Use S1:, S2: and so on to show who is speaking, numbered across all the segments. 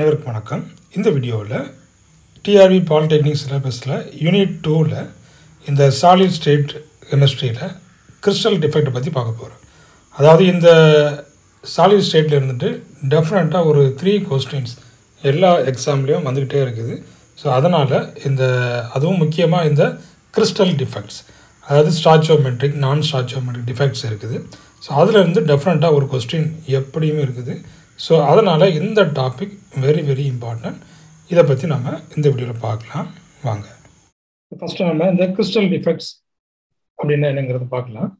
S1: அனைவருக்கும் வணக்கம். இந்த வீடியோவில் டிஆர்பி பாலிடெக்னிக் சிலபஸில் யூனிட் டூவில் இந்த சாலிட் ஸ்டேட் கெமிஸ்ட்ரியில் கிறிஸ்டல் டிஃபெக்டை பற்றி பார்க்க போகிறோம் அதாவது இந்த சாலிட் ஸ்டேட்டில் இருந்துட்டு டெஃபினட்டாக ஒரு த்ரீ கொஸ்டின்ஸ் எல்லா எக்ஸாம்லேயும் வந்துக்கிட்டே இருக்குது. ஸோ அதனால் இந்த அதுவும் முக்கியமாக இந்த கிறிஸ்டல் டிஃபெக்ட்ஸ் அதாவது ஸ்டாச்சோமெட்ரிக் நான் ஸ்டாச்சோமெட்ரிக் டிஃபெக்ட்ஸ் இருக்குது. ஸோ அதில் இருந்து டெஃபினட்டாக ஒரு கொஸ்டின் எப்படியுமே இருக்குது. ஸோ அதனால் இந்த டாபிக் வெரி வெரி இம்பார்ட்டன்ட் இதை பற்றி நம்ம இந்த வீடியோவில் பார்க்கலாம். வாங்க. ஃபஸ்ட்டு நம்ம இந்த கிறிஸ்டல் டிஃபெக்ட்ஸ் அப்படின்னா என்னங்கிறது பார்க்கலாம்.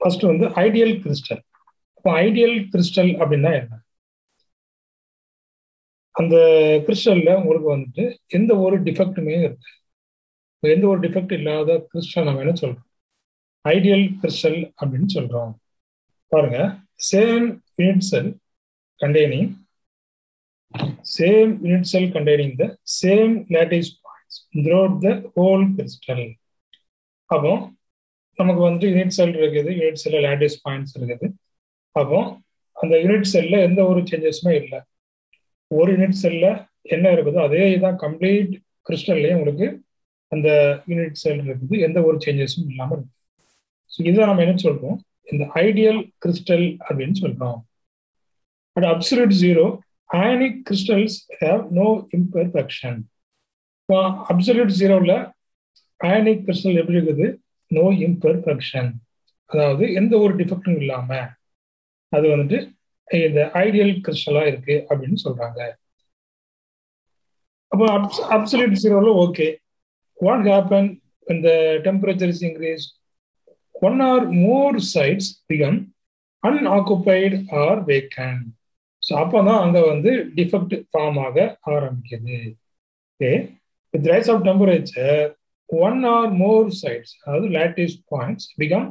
S1: ஃபர்ஸ்ட் வந்து ஐடியல் கிறிஸ்டல் இப்போ ஐடியல் கிறிஸ்டல் அப்படின்னா என்ன? அந்த கிறிஸ்டலில் உங்களுக்கு வந்துட்டு எந்த ஒரு டிஃபெக்ட்டுமே இருக்கு எந்த ஒரு டிஃபெக்ட் இல்லாத கிறிஸ்டல் நம்ம என்ன சொல்றோம்? ஐடியல் கிறிஸ்டல் அப்படின்னு சொல்றோம். பாருங்க. Same unit cell containing same unit cell containing the same lattice points throughout the whole crystal. அப்போ நமக்கு வந்து யூனிட் செல் இருக்குது யூனிட் செல்ல லேட்டிஸ் பாயிண்ட்ஸ் இருக்குது. அப்போ அந்த யூனிட் செல்ல எந்த ஒரு சேஞ்சஸுமே இல்லை. ஒரு யூனிட் செல்ல என்ன இருக்குதோ அதே தான் கம்ப்ளீட் கிறிஸ்டல்லையும் உங்களுக்கு அந்த யூனிட் செல் இருக்குது. எந்த ஒரு சேஞ்சஸும் இல்லாமல் இருக்குது ஸோ இதை நம்ம என்ன சொல்றோம்? இந்த ஐடியல் கிறிஸ்டல் அப்படின்னு சொல்றோம். But absolute zero ionic crystals have no imperfection இப்போ அப்சல்யூட் ஜீரோவில் அயனிக் கிறிஸ்டல் எப்படி இருக்குது? நோ இம்பர்ஃபெக்ஷன் அதாவது எந்த ஒரு டிஃபெக்டும் இல்லாம. அது வந்துட்டு இந்த ஐடியல் கிறிஸ்டலாக இருக்கு அப்படின்னு சொல்றாங்க. அப்போ அப்சல்யூட் ஜீரோவில் ஓகே வாட் ஹேப்பன் இந்த temperature is increase one or more sites become unoccupied or vacant so அப்போ தான் அங்கே வந்து டிஃபெக்ட் ஃபார்ம் ஆக ஆரம்பிக்குது. Okay with rise of temperature one or more sites அதாவது லேட்டிஸ் பாயிண்ட்ஸ் பிகம்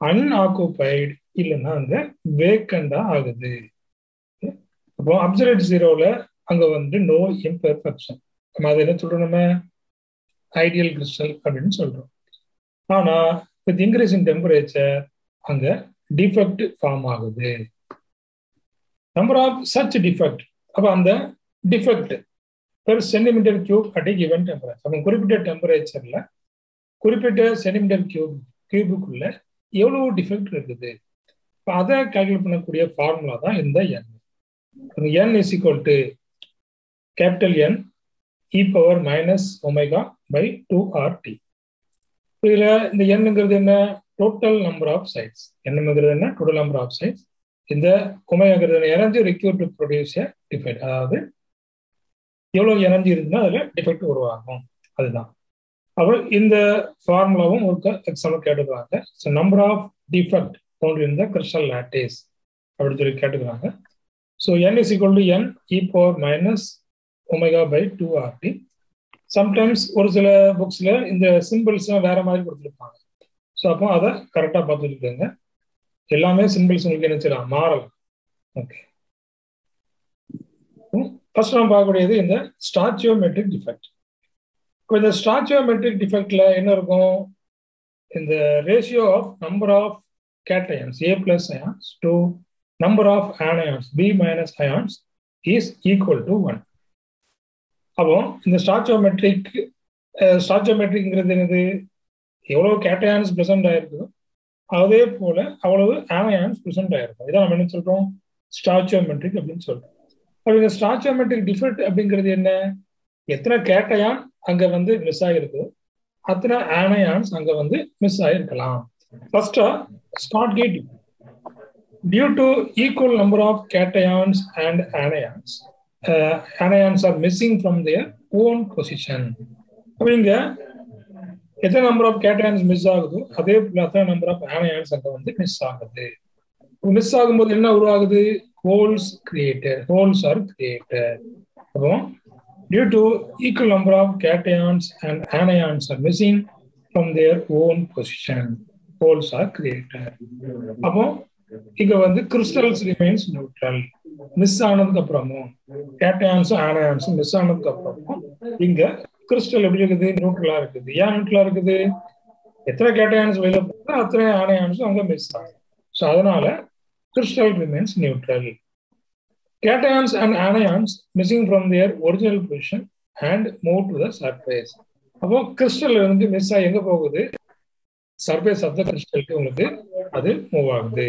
S1: அன்ஆக்குபைடு இல்லைன்னா அந்த வேக்கண்டாக ஆகுது. அப்போ அப்சரேட் ஜீரோவில் அங்கே வந்து நோ இம்பெர்ஃபெக்ஷன் நம்ம அதை என்ன சொல்கிறோம் நம்ம? ஐடியல் கிறிஸ்டல் அப்படின்னு சொல்கிறோம் ஆனால் வித் இன்க்ரீஸ் இன் டெம்பரேச்சர் அங்க டிஃபெக்ட் ஃபார்ம் ஆகுது. நம்பர் ஆஃப் சச் டிஃபெக்ட் அப்போ அந்த defect per centimetre cube at a given temperature அப்போ குறிப்பிட்ட டெம்பரேச்சர்ல குறிப்பிட்ட சென்டிமீட்டர் கியூப் கியூபுக்குள்ள எவ்வளவு டிஃபெக்ட் இருக்குது? இப்போ அதை கால்குலேட் பண்ணக்கூடிய ஃபார்முலா தான் இந்த n n is equal to capital N e power minus omega by two R T இதுல இந்த எண்ணுங்கிறது என்ன? டோட்டல் நம்பர் ஆஃப் சைட்ஸ் என்னங்கிறது என்ன? டோட்டல் நம்பர் ஆஃப் சைட்ஸ் இந்த உமையாகிறது energy require to produce a defect அதாவது எவ்வளவு எனர்ஜி இருக்குன்னா அதுல டிஃபெக்ட் உருவாகும். அதுதான். அப்போ இந்த ஃபார்முலாவும் ஒரு எக்ஸாம்பிள் கேட்டுக்கிறாங்க. So number of defect found in the crystal lattice அப்படின்னு சொல்லி கேட்டுக்கிறாங்க. So n is equal to n e power minus omega by two R T sometimes ஒரு சில புக்ஸ்ல இந்த சிம்பிள்ஸ் வேற மாதிரி கொடுத்துருப்பாங்க. ஸோ அப்போ அதை கரெக்டாக பார்த்துருக்கேங்க எல்லாமே சிம்பிள்ஸ் உங்களுக்கு நினைச்சிடலாம் மாறலாம். Okay first hmm? நம்ம பார்க்கக்கூடியது இந்த ஸ்டாச்சியோமெட்ரிக் டிஃபெக்ட் இப்போ இந்த ஸ்டாச்சியோமெட்ரிக் டிஃபெக்ட்ல என்ன இருக்கும்? இந்த ratio of number of cations A plus ions to number of anions B minus ions is equal to one அப்போ இந்த ஸ்டாச்சோமெட்ரிக் ஸ்டாச்சியோமெட்ரிக்ங்கிறது என்னது? எவ்வளவு கேட்டயான்ஸ் ப்ரெசென்ட் ஆயிருக்குதோ அதே போல அவ்வளவு ஆனயான்ஸ் ப்ரெசென்ட் ஆயிருக்கும். இதான் நம்ம என்ன சொல்றோம்? ஸ்டாச்சோமெட்ரிக் அப்படின்னு சொல்றோம். அப்போ இந்த ஸ்டாச்சோமெட்ரிக் டிஃபெக்ட் அப்படிங்கிறது என்ன? எத்தனை கேட்டயான் அங்க வந்து மிஸ் ஆகிருக்கு அத்தனை ஆனயான்ஸ் அங்க வந்து மிஸ் ஆகிருக்கலாம் ஃபர்ஸ்டா start gate due to equal number of cations and anions anions are missing from their own position அப்படிங்க எத்தனை நம்பர் ஆஃப் கேட்டயான்ஸ் மிஸ் ஆகுதோ அதே போல அத்தனை நம்பர் ஆஃப் ஆனயான்ஸ் அங்க வந்து மிஸ் ஆகுது. மிஸ் ஆகும்போது என்ன உருவாகுது? Holes created holes are created அப்போ due to equal number of cations and anions are missing from their own position holes are created அப்போ இங்க வந்து கிறிஸ்டல்ஸ் ரிமைன்ஸ் நியூட்ரல் மிஸ் ஆனதுக்கு அப்புறமும் கேட்டயான்ஸும் ஆனயான்ஸும் மிஸ் ஆனதுக்கு அப்புறம் இங்க கிறிஸ்டல் எப்படி இருக்குது? நியூட்ரலா இருக்குது. ஏன் நியூட்ரலா இருக்குது? எத்தனை கேட்டயான்ஸ் வெளியில போனா அத்தனை ஆனயான்ஸும் அங்க மிஸ் ஆகும். ஸோ அதனால crystal remains neutral cations and anions missing from their original position and move to the surface அப்போ கிறிஸ்டல் வந்து மிஸ் ஆகி எங்க போகுது? சர்ஃபேஸ் ஆஃப் த கிறிஸ்டலுக்கு உங்களுக்கு அது மூவ் ஆகுது.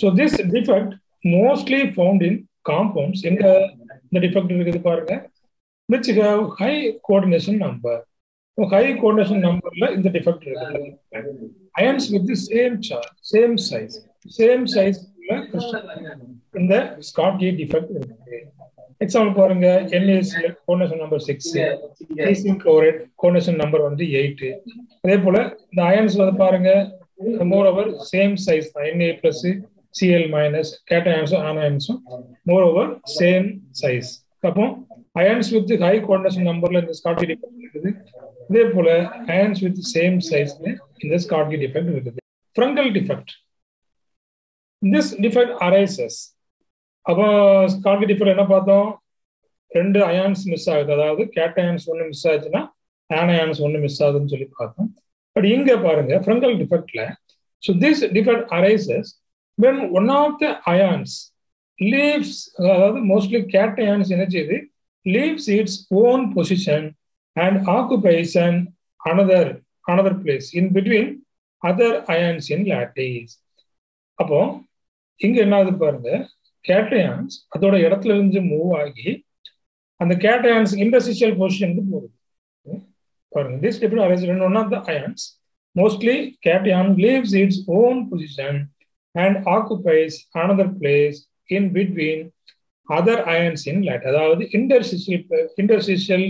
S1: So this defect mostly found in compounds எங்க இந்த டிஃபெக்ட் இருக்குது பாருங்க. Which have high coordination number high coordination நம்பர்ல இந்த டிஃபெக்ட் இருக்கு ions with the same charge same size same size இந்த ஸ்காட்கி டிஃபெக்ட் இருக்குது. எக்ஸாம்பிள் பாருங்க NaCl coordination number six caesium chloride coordination number வந்து எயிட் அதே போல இந்த அயன்ஸ் வந்து பாருங்க மோர் ஓவர் சேம் சைஸ் தான் என்ஏ பிளஸ் சிஎல் மைனஸ் கேட்டயன்ஸும் ஆனயன்ஸும் மோர் ஓவர் சேம் சைஸ் அப்போ அயன்ஸ் வித் ஹை கோஆர்டினேஷன் நம்பர்ல இந்த ஸ்காட்கி டிஃபெக்ட் இருக்குது. இதே போல அயன்ஸ் வித் சேம் சைஸ்ல இந்த ஸ்காட்கி டிஃபெக்ட் இருக்குது. Frenkel defect this defect arises அப்போ ஸ்காட்கி டிஃபெக்ட் என்ன பார்த்தோம்? ரெண்டு அயான்ஸ் மிஸ் ஆகுது. அதாவது கேட்டயன்ஸ் ஒன்று மிஸ் ஆச்சுன்னா ஆனயான்ஸ் ஒன்று மிஸ் ஆகுதுன்னு சொல்லி பார்த்தோம். பட் இங்க பாருங்க Frenkel டிஃபெக்ட்ல so this defect arises when one of the ions leaves அதாவது மோஸ்ட்லி கேட்டயான்ஸ் என்ன செய்யுது leaves its own position and occupies and another another place in between other ions in lattice அப்போ இங்க என்ன ஆகுது பாருங்க கேட்டயான்ஸ் அதோட இடத்துல இருந்து மூவ் ஆகி அந்த கேட்டயான்ஸ் இன்டர்சிஷியல் பொசிஷனுக்கு போகுது. பாருங்க this different arrangement one of the ions mostly cation leaves its own position and occupies another place in between other ions in light அதாவது இன்டர்சிஷியல் இன்டர்சிஷியல்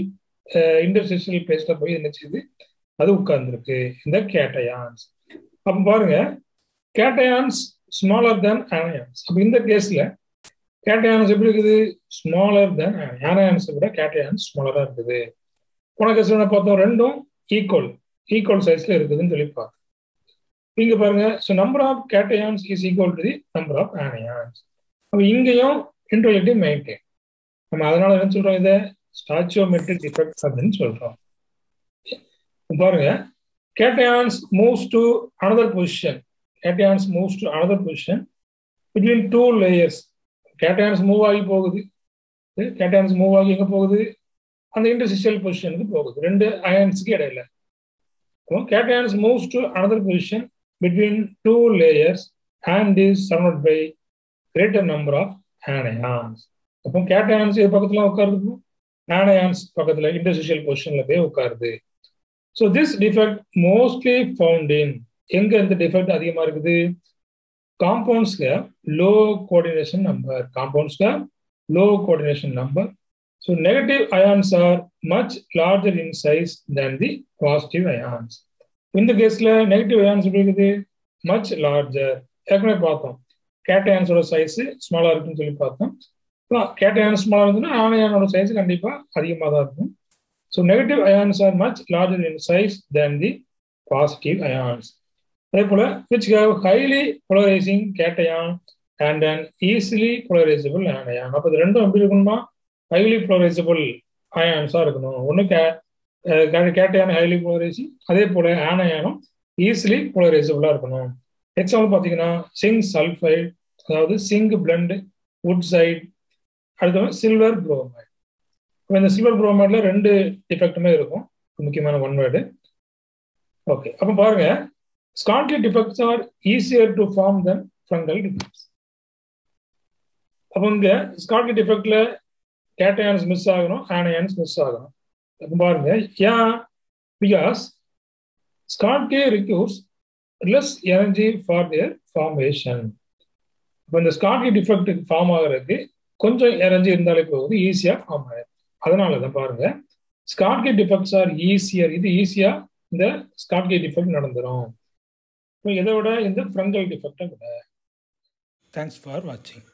S1: இன்டர்சிஷியல் பிளேஸ்ல போய் என்ன செய்யுது? அது உட்கார்ந்துருக்கு. இந்த கேட்டயான்ஸ் அப்ப பாருங்க கேட்டயான்ஸ் ஸ்மாலர் தேன் ஆனயான்ஸ் அப்ப இந்த கேஸ்ல கேட்டயான்ஸ் எப்படி இருக்குது? ஸ்மாலர் தேன் ஆனயான்ஸ் விட கேட்டயான்ஸ் ஸ்மாலரா இருக்குது. போன கேஸ்ல பார்த்தோம் ரெண்டும் ஈக்குவல் ஈக்குவல் சைஸ்ல இருக்குதுன்னு சொல்லி பார்த்தோம். இங்க பாருங்க so number of cations is equal to the number of anions அப்போ இங்கேயும் இன்டர்வெலிட்டி மெயின்டைன் நம்ம அதனால என்ன சொல்றோம் இதை? ஸ்டாச்சியோமெட்ரிக் டிஃபெக்ட் அப்படின்னு சொல்றோம். பாருங்க cations moves to another position cations moves to another position between two layers cations move ஆகி போகுது. கேட்டயான்ஸ் மூவ் ஆகி எங்கே போகுது? அந்த இன்டர்சிஷியல் பொசிஷனுக்கு போகுது. ரெண்டு அயன்ஸுக்கு இடையில. Cations moves to another position between two layers and is surrounded by greater number of anions. அப்போ கேட்டயான்ஸ் இது பக்கத்துல உட்காருது ஆனயான்ஸ் பக்கத்துல இன்டர்சிஷியல் பொசிஷன்ல போய் உட்காருது. So this defect mostly found in எங்க இந்த டிஃபெக்ட் அதிகமா இருக்குது? காம்பவுண்ட்ஸ்ல low coordination number காம்பவுண்ட்ஸ்ல low coordination number so negative ions are much larger in size than the positive ions இந்த கேஸ்ல நெகட்டிவ் அயான்ஸ் எப்படி இருக்குது. மச் லார்ஜர் ஏற்கனவே பார்த்தோம். கேட்டயான்ஸோட சைஸ் ஸ்மாலா இருக்குன்னு சொல்லி பார்த்தோம். கேட்டயான் ஸ்மாலா இருந்ததுன்னா ஆனையானோட சைஸ் கண்டிப்பா அதிகமாக தான் இருக்கும். So negative ions are much larger in size than the positive ions அதே போல which have highly polarising cation and and easily polarisable ion அப்போ இது ரெண்டும் எப்படி இருக்கணுமா? ஹைலி போலரைசபிள் அயான்ஸாக இருக்கணும். ஒன்று கே கேட்டயான் ஹைலி போலரைசிங் அதே போல ஆனயானும் ஈஸிலி போலரைசபிளா இருக்கணும். எக்ஸாம்பிள் பார்த்தீங்கன்னா சிங்க் சல்ஃபைட் அதாவது சிங்க் பிளண்ட் வுட் சைட் அடுத்தவங்க சில்வர் புரோமைட் இந்த சில்வர் புரோமைட்ல ரெண்டு டிஃபெக்ட்டுமே இருக்கும். முக்கியமான ஒன் வேர்டு ஓகே அப்போ பாருங்க. Schottky defects are easier to form then Frenkel defects அப்போ இங்க ஸ்காட்லி டிஃபெக்ட்ல கேட்டயான்ஸ் மிஸ் ஆகணும் ஆனயான்ஸ் மிஸ் ஆகணும். பாருங்க. ஏன் because Schottky requires less energy for their formation இப்போ இந்த ஸ்காட்கி டிஃபெக்ட் ஃபார்ம் ஆகிறதுக்கு கொஞ்சம் எனர்ஜி இருந்தாலே போகுது ஈஸியாக ஃபார்ம் ஆயிடும் அதனால தான் பாருங்க. ஸ்காட்கி டிஃபெக்ட்ஸ் ஆர் ஈஸியர் இது ஈஸியாக இந்த ஸ்காட்கி டிஃபெக்ட் நடந்துடும் இப்போ இதை விட இந்த ஃப்ரங்கல் டிஃபெக்டை விட. தேங்க்ஸ் ஃபார் வாட்சிங்